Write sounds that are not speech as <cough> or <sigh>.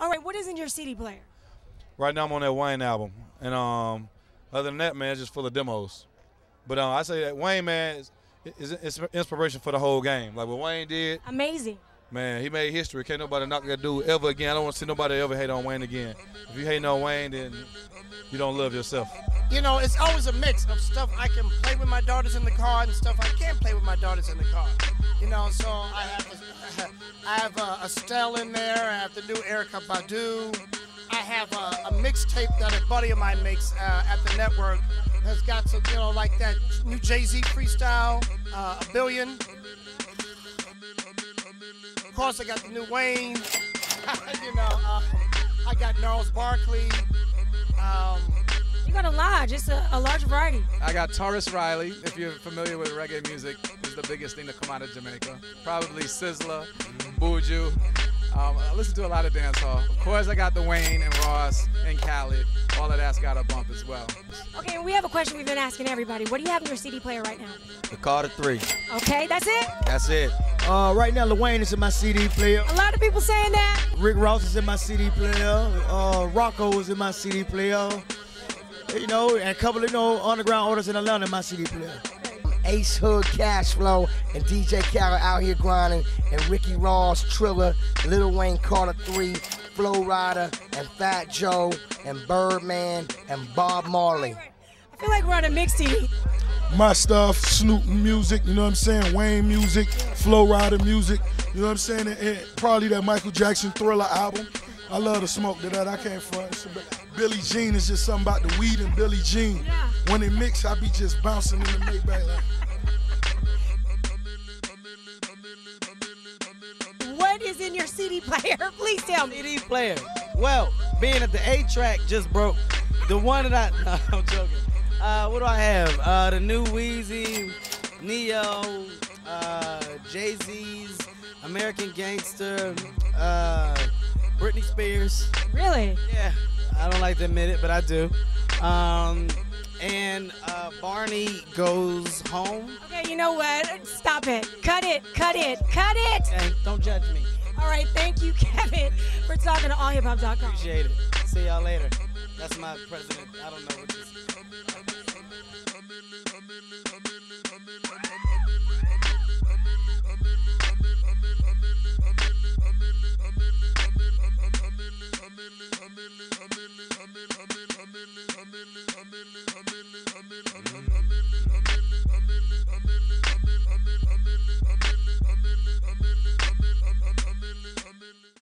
All right, what is in your CD player? Right now I'm on that Wayne album, and um, other than that, man, it's just full of demos. But uh, I say that Wayne, man, is, is, is inspiration for the whole game. Like what Wayne did, Amazing. man, he made history. Can't nobody knock that dude ever again. I don't want to see nobody ever hate on Wayne again. If you hate on Wayne, then you don't love yourself. You know, it's always a mix of stuff I can play with my daughters in the car and stuff I can't play with my daughters in the car. You know, so I have a, <laughs> I have a Estelle in there. I have the new Erykah Badu. I have a, a mixtape that a buddy of mine makes uh, at the network. Has got some, you know, like that new Jay Z freestyle, uh, a billion. Of course, I got the new Wayne. <laughs> you know, uh, I got Gnarls Barkley. Um, You got a large. It's a, a large variety. I got Tarrus Riley. If you're familiar with reggae music, is the biggest thing to come out of Jamaica. Probably Sizzla, Buju. Um, I listen to a lot of dancehall. Of course, I got the Wayne and Ross and Khaled. All of that's got a bump as well. Okay, and we have a question we've been asking everybody. What do you have in your CD player right now? The Carter 3. Okay, that's it. That's it. Uh, right now, Lil Wayne is in my CD player. A lot of people saying that. Rick Ross is in my CD player. Uh, Rocco is in my CD player. You know, and a couple of you know underground artists in Atlanta my CD player. Ace Hood, Cash Flow, and DJ Khaled out here grinding, and Ricky Ross, Triller, Lil Wayne Carter 3, Flo Rida, and Fat Joe, and Birdman, and Bob Marley. I feel like we're on a mix CD. My stuff, Snoop music, you know what I'm saying? Wayne music, Flo Rida music, you know what I'm saying? And, and probably that Michael Jackson Thriller album. I love the smoke to that. I can't front. It's about- Billie Jean is just something about the weed and Billie Jean. When it mix, I be just bouncing in the Maybach like. What is in your CD player? <laughs> Please tell me. CD player. Well, being that the A track just broke, the one that I, <laughs> no, I'm joking. Uh, what do I have? Uh, the new Weezy, Ne-Yo, uh, Jay Z's, American Gangster, uh, Britney Spears. Really? Yeah, I don't like to admit it, but I do. Um, and uh, Barney goes home. Okay, you know what? Stop it. Cut it. Cut it. Cut it. And don't judge me. All right, thank you, <laughs> Kevin, for talking to allhiphop.com. Appreciate it. See y'all later. That's my president. I don't know what this is.